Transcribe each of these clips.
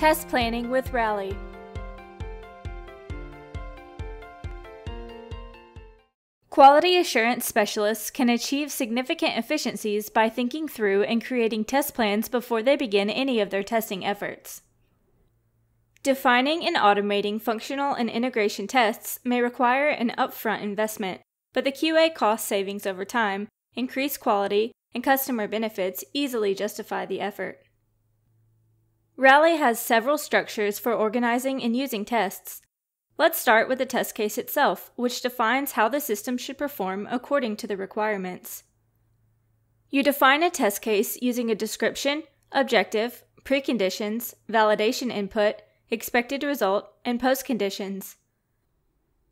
Test Planning with Rally. Quality assurance specialists can achieve significant efficiencies by thinking through and creating test plans before they begin any of their testing efforts. Defining and automating functional and integration tests may require an upfront investment, but the QA cost savings over time, increased quality, and customer benefits easily justify the effort. Rally has several structures for organizing and using tests. Let's start with the test case itself, which defines how the system should perform according to the requirements. You define a test case using a description, objective, preconditions, validation input, expected result, and post conditions.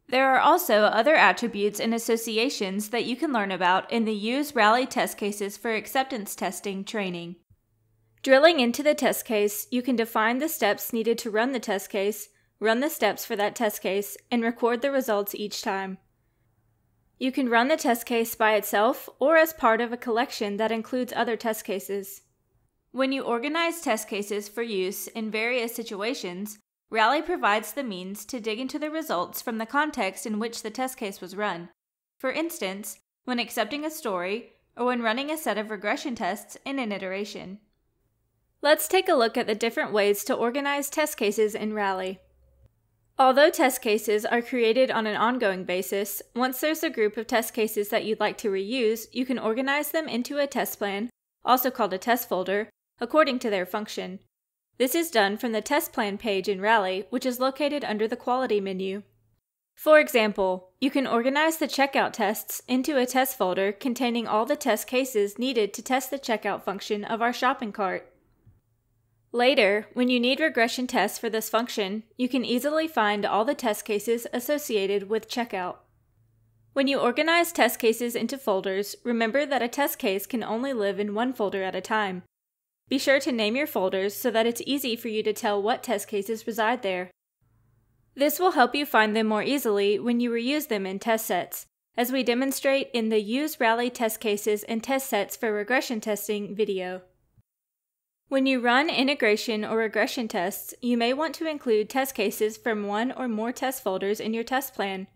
There are also other attributes and associations that you can learn about in the Use Rally test cases for acceptance testing training. Drilling into the test case, you can define the steps needed to run the test case, run the steps for that test case, and record the results each time. You can run the test case by itself or as part of a collection that includes other test cases. When you organize test cases for use in various situations, Rally provides the means to dig into the results from the context in which the test case was run. For instance, when accepting a story or when running a set of regression tests in an iteration. Let's take a look at the different ways to organize test cases in Rally. Although test cases are created on an ongoing basis, once there's a group of test cases that you'd like to reuse, you can organize them into a test plan, also called a test folder, according to their function. This is done from the test plan page in Rally, which is located under the quality menu. For example, you can organize the checkout tests into a test folder containing all the test cases needed to test the checkout function of our shopping cart. Later, when you need regression tests for this function, you can easily find all the test cases associated with checkout. When you organize test cases into folders, remember that a test case can only live in one folder at a time. Be sure to name your folders so that it's easy for you to tell what test cases reside there. This will help you find them more easily when you reuse them in test sets, as we demonstrate in the Use Rally Test Cases and Test Sets for Regression Testing video. When you run integration or regression tests, you may want to include test cases from one or more test folders in your test plan.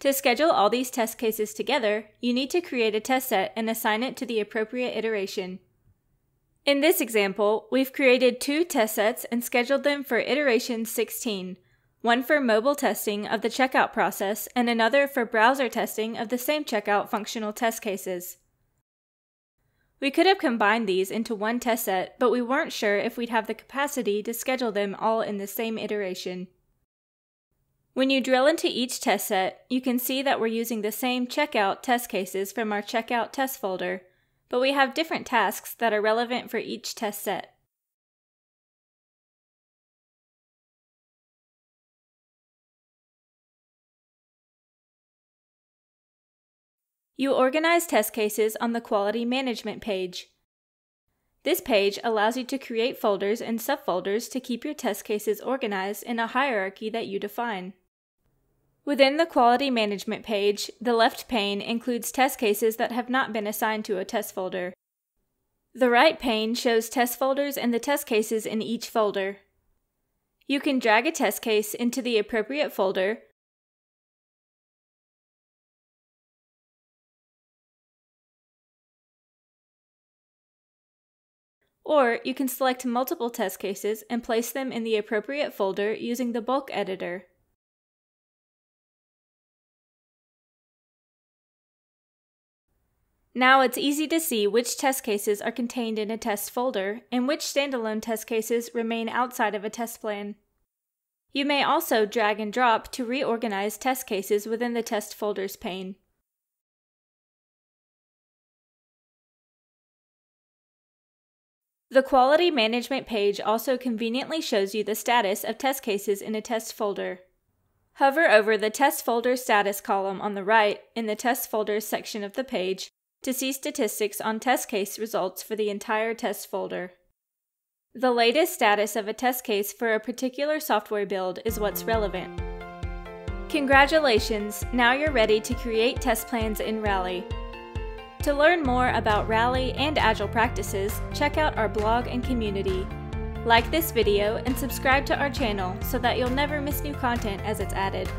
To schedule all these test cases together, you need to create a test set and assign it to the appropriate iteration. In this example, we've created two test sets and scheduled them for iteration 16, one for mobile testing of the checkout process and another for browser testing of the same checkout functional test cases. We could have combined these into one test set, but we weren't sure if we'd have the capacity to schedule them all in the same iteration. When you drill into each test set, you can see that we're using the same checkout test cases from our checkout test folder, but we have different tasks that are relevant for each test set. You organize test cases on the Quality Management page. This page allows you to create folders and subfolders to keep your test cases organized in a hierarchy that you define. Within the Quality Management page, the left pane includes test cases that have not been assigned to a test folder. The right pane shows test folders and the test cases in each folder. You can drag a test case into the appropriate folder Or you can select multiple test cases and place them in the appropriate folder using the bulk editor. Now it's easy to see which test cases are contained in a test folder and which standalone test cases remain outside of a test plan. You may also drag and drop to reorganize test cases within the test folders pane. The Quality Management page also conveniently shows you the status of test cases in a test folder. Hover over the Test Folder Status column on the right in the Test Folders section of the page to see statistics on test case results for the entire test folder. The latest status of a test case for a particular software build is what's relevant. Congratulations! Now you're ready to create test plans in Rally. To learn more about Rally and Agile practices, check out our blog and community. Like this video and subscribe to our channel so that you'll never miss new content as it's added.